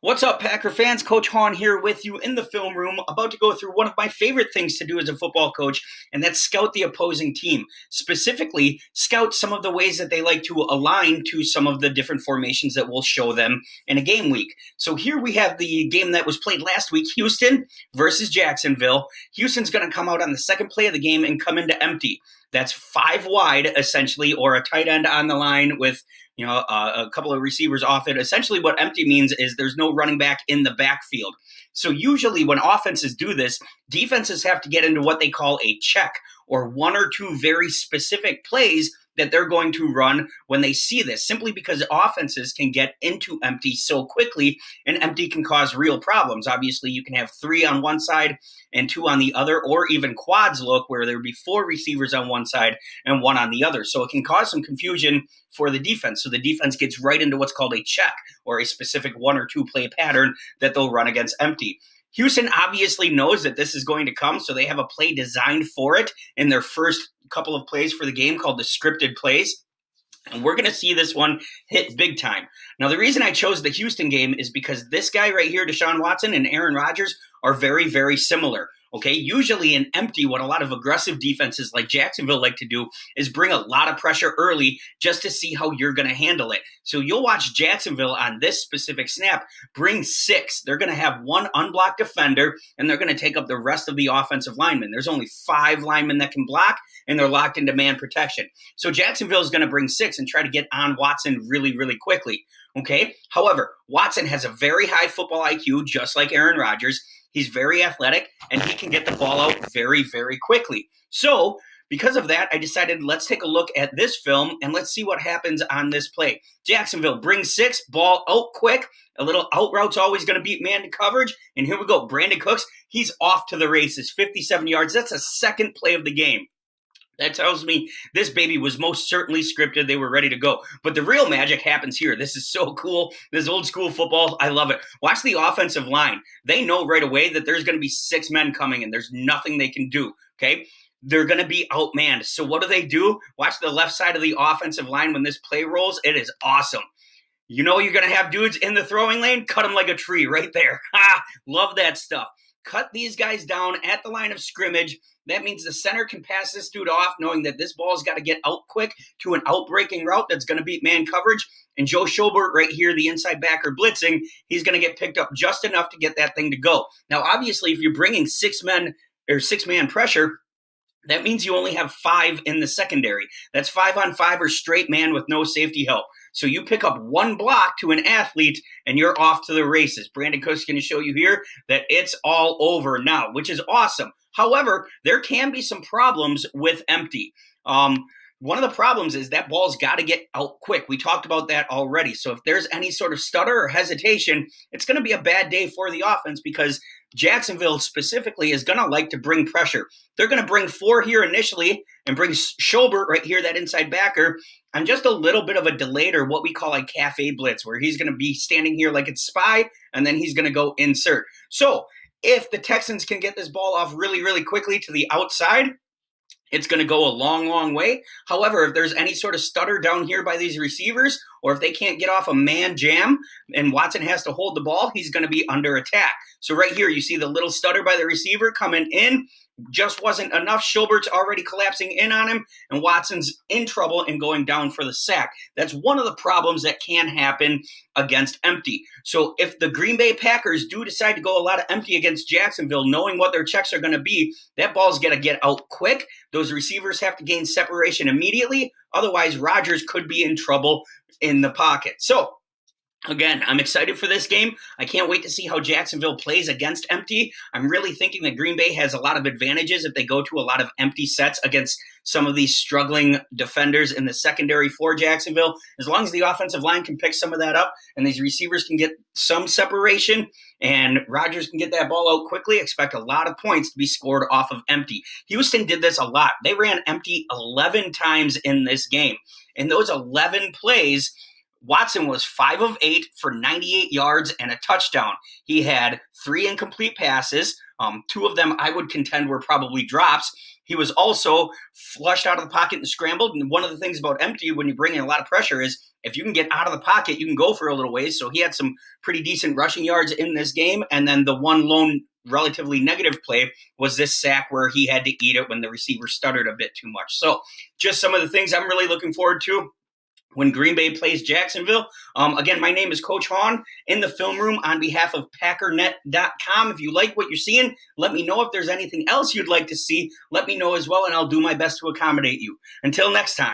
What's up, Packer fans? Coach Hahn here with you in the film room, about to go through one of my favorite things to do as a football coach, and that's scout the opposing team. Specifically, scout some of the ways that they like to align to some of the different formations that we'll show them in a game week. So here we have the game that was played last week Houston versus Jacksonville. Houston's going to come out on the second play of the game and come into empty. That's five wide, essentially, or a tight end on the line with you know, uh, a couple of receivers off it. Essentially, what empty means is there's no running back in the backfield. So, usually, when offenses do this, defenses have to get into what they call a check or one or two very specific plays that they're going to run when they see this, simply because offenses can get into empty so quickly, and empty can cause real problems. Obviously, you can have three on one side and two on the other, or even quads look where there would be four receivers on one side and one on the other. So it can cause some confusion for the defense. So the defense gets right into what's called a check or a specific one or two play pattern that they'll run against empty. Houston obviously knows that this is going to come, so they have a play designed for it in their first couple of plays for the game called the scripted plays. And we're going to see this one hit big time. Now, the reason I chose the Houston game is because this guy right here, Deshaun Watson and Aaron Rodgers, are very, very similar. Okay, usually in empty, what a lot of aggressive defenses like Jacksonville like to do is bring a lot of pressure early just to see how you're going to handle it. So you'll watch Jacksonville on this specific snap bring six. They're going to have one unblocked defender and they're going to take up the rest of the offensive linemen. There's only five linemen that can block and they're locked into man protection. So Jacksonville is going to bring six and try to get on Watson really, really quickly. Okay. However, Watson has a very high football IQ, just like Aaron Rodgers. He's very athletic and he can get the ball out very, very quickly. So, because of that, I decided let's take a look at this film and let's see what happens on this play. Jacksonville brings six, ball out quick. A little out route's always going to beat man to coverage. And here we go. Brandin Cooks, he's off to the races, 57 yards. That's a second play of the game. That tells me this baby was most certainly scripted. They were ready to go. But the real magic happens here. This is so cool. This old school football. I love it. Watch the offensive line. They know right away that there's going to be six men coming and there's nothing they can do. Okay. They're going to be outmanned. So what do they do? Watch the left side of the offensive line when this play rolls. It is awesome. You know you're going to have dudes in the throwing lane. Cut them like a tree right there. Ha! Love that stuff cut these guys down at the line of scrimmage. That means the center can pass this dude off, knowing that this ball's got to get out quick to an outbreaking route that's going to beat man coverage. And Joe Schobert, right here, the inside backer blitzing, he's going to get picked up just enough to get that thing to go. Now, obviously, if you're bringing six men or six man pressure, that means you only have five in the secondary. That's five on five or straight man with no safety help. So you pick up one block to an athlete and you're off to the races. Brandin Cooks going to show you here that it's all over now, which is awesome. However, there can be some problems with empty. Um, one of the problems is that ball's got to get out quick. We talked about that already. So if there's any sort of stutter or hesitation, it's going to be a bad day for the offense because Jacksonville specifically is going to like to bring pressure. They're going to bring four here initially and bring Schobert right here, that inside backer, on just a little bit of a delayed or what we call a cafe blitz, where he's going to be standing here like it's spy, and then he's going to go insert. So if the Texans can get this ball off really, really quickly to the outside, it's going to go a long, long way. However, if there's any sort of stutter down here by these receivers, or if they can't get off a man jam and Watson has to hold the ball, he's going to be under attack. So right here, you see the little stutter by the receiver coming in just wasn't enough. Schobert's already collapsing in on him, and Watson's in trouble and going down for the sack. That's one of the problems that can happen against empty. So if the Green Bay Packers do decide to go a lot of empty against Jacksonville, knowing what their checks are going to be, that ball's going to get out quick. Those receivers have to gain separation immediately. Otherwise, Rodgers could be in trouble in the pocket. So Again, I'm excited for this game. I can't wait to see how Jacksonville plays against empty. I'm really thinking that Green Bay has a lot of advantages if they go to a lot of empty sets against some of these struggling defenders in the secondary for Jacksonville. As long as the offensive line can pick some of that up and these receivers can get some separation and Rodgers can get that ball out quickly, expect a lot of points to be scored off of empty. Houston did this a lot. They ran empty 11 times in this game. And those 11 plays – Watson was five of eight for 98 yards and a touchdown. He had three incomplete passes. Um, two of them I would contend were probably drops. He was also flushed out of the pocket and scrambled. And one of the things about empty when you bring in a lot of pressure is if you can get out of the pocket, you can go for a little ways. So he had some pretty decent rushing yards in this game. And then the one lone relatively negative play was this sack where he had to eat it when the receiver stuttered a bit too much. So just some of the things I'm really looking forward to when Green Bay plays Jacksonville. Um, again, my name is Coach Hahn in the film room on behalf of Packernet.com. If you like what you're seeing, let me know. If there's anything else you'd like to see, let me know as well, and I'll do my best to accommodate you. Until next time.